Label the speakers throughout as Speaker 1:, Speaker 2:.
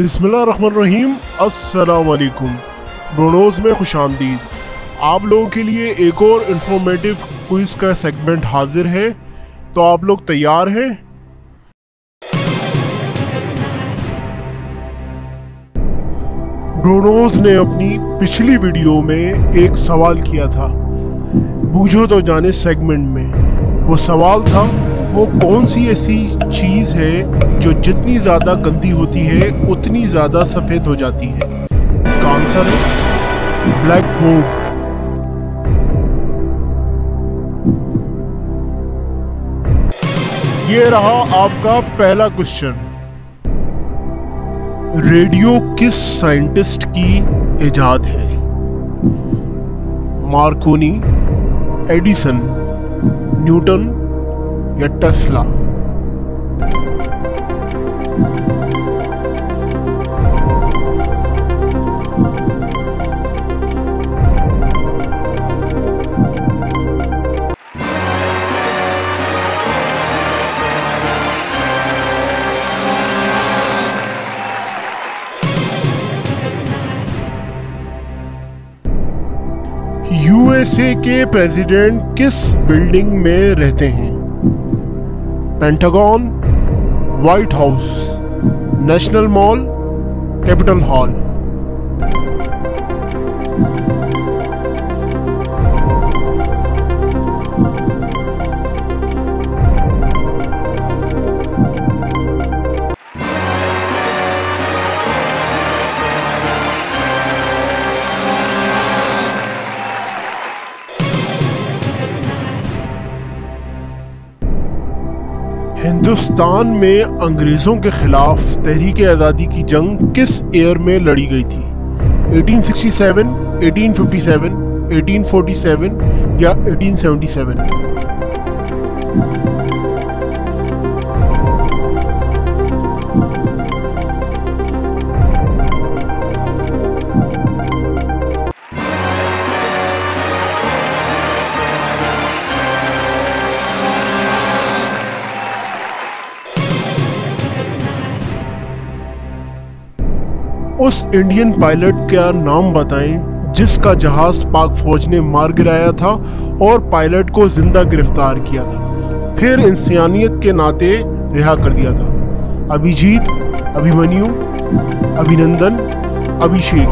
Speaker 1: अस्सलाम वालेकुम ब्रोनोज में खुश आमदीद। आप लोगों के लिए एक और इन्फॉर्मेटिव क्विज़ का सेगमेंट हाजिर है। तो आप लोग तैयार हैं? ब्रोनोज ने अपनी पिछली वीडियो में एक सवाल किया था। बूझो तो जाने सेगमेंट में। वो सवाल था वो कौन सी ऐसी चीज़ है जो जितनी ज़्यादा गंदी होती है, उतनी ज़्यादा सफ़ेद हो जाती है? इसका आंसर है ब्लैक बोर्ड। ये रहा आपका पहला क्वेश्चन। रेडियो किस साइंटिस्ट की इजाद है? मार्कोनी, एडिसन, न्यूटन या टेस्ला यूएसए के प्रेसिडेंट किस बिल्डिंग में रहते हैं? Pentagon, White House, National Mall, Capitol Hall. Hindustan में अंग्रेज़ों के खिलाफ तहरीक आज़ादी की जंग किस ईयर में लड़ी गई थी? 1867, 1857, 1847 या 1877 उस इंडियन पायलट का नाम बताएँ, जिसका जहाज़ पाक फौज ने मार गिराया था और पायलट को ज़िंदा गिरफ़्तार किया था। फिर इंसानियत के नाते रिहा कर दिया था। अभिजीत, अभिमन्यु, अभिनंदन, अभिषेक।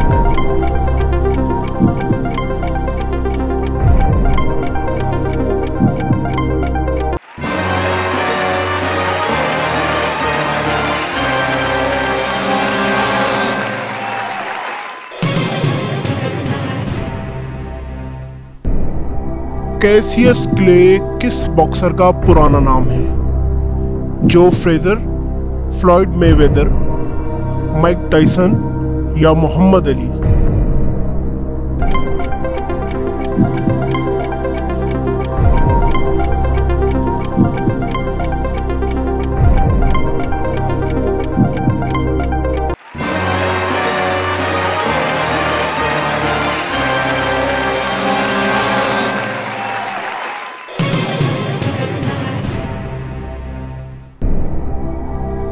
Speaker 1: कैसियस क्ले किस बॉक्सर का पुराना नाम है? Joe Frazier, Floyd Mayweather, Mike Tyson या मोहम्मद अली?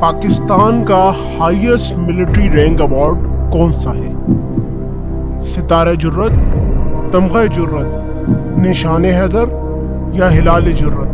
Speaker 1: पाकिस्तान का हाईएस्ट मिलिट्री रैंक अवार्ड कौन सा है? सितारे जुर्रत, तमगा जुर्रत, निशान हैदर या Hilal Jurrat?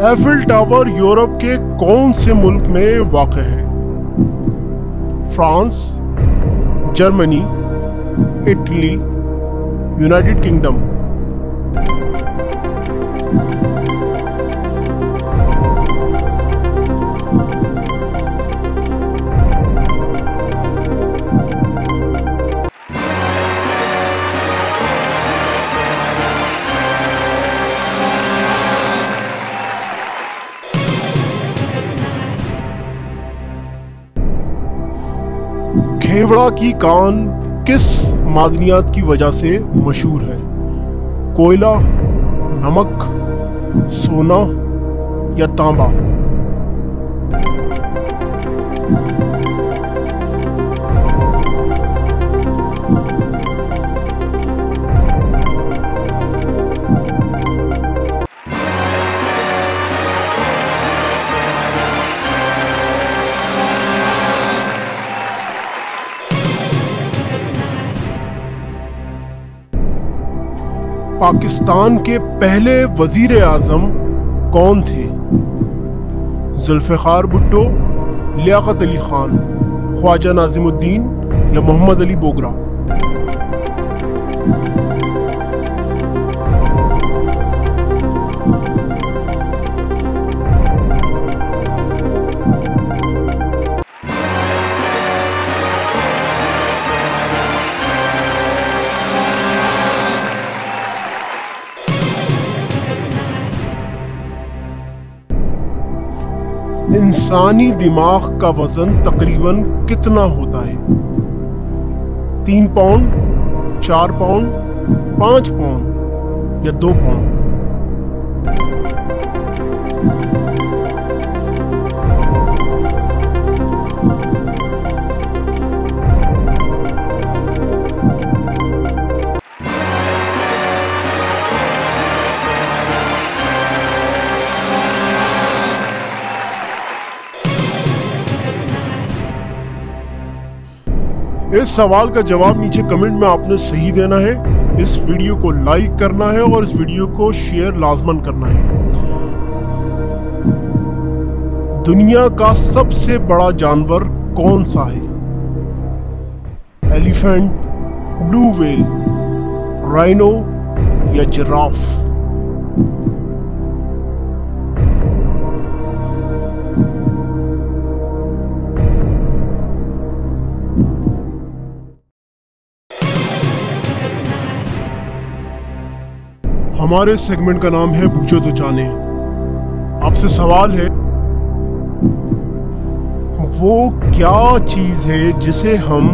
Speaker 1: Eiffel tower Europe के कौन से मुल्क में वाक़ है? France, Germany, Italy, United Kingdom. घेवड़ा की कान किस मादनियात की वजह से मशहूर है? कोयला, नमक, सोना या तांबा? पाकिस्तान के पहले वज़ीर आज़म कौन थे? जुल्फ़ार भुट्टो, लियाकत अली ख़ान, ख्वाजा नाजिमुद्दीन या मोहम्मद अली बोगरा? इंसानी दिमाग का वज़न तकरीबन कितना होता है? तीन पाउंड, चार पाउंड, पाँच पाउंड या दो पाउंड? इस सवाल का जवाब नीचे कमेंट में आपने सही देना है। इस वीडियो को लाइक करना है और इस वीडियो को शेयर लाजमन करना है। दुनिया का सबसे बड़ा जानवर कौन सा है? एलिफेंट ब्लू वेल राइनो या जिराफ हमारे सेगमेंट का नाम है पूछो तो जाने। आपसे सवाल है, वो क्या चीज़ है जिसे हम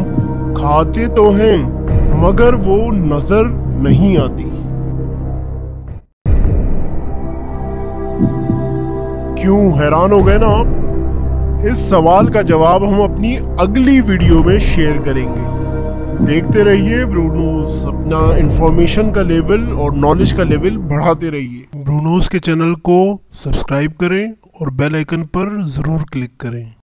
Speaker 1: खाते तो हैं, मगर वो नज़र नहीं आती? क्यों हैरान हो गए ना आप? इस सवाल का जवाब हम अपनी अगली वीडियो में शेयर करेंगे। देखते रहिए, ब्रूनोज अपना इंफॉर्मेशन का लेवल और नॉलेज का लेवल बढ़ाते रहिए। ब्रूनोज के चैनल को सब्सक्राइब करें और बेल आइकन पर ज़रूर क्लिक करें।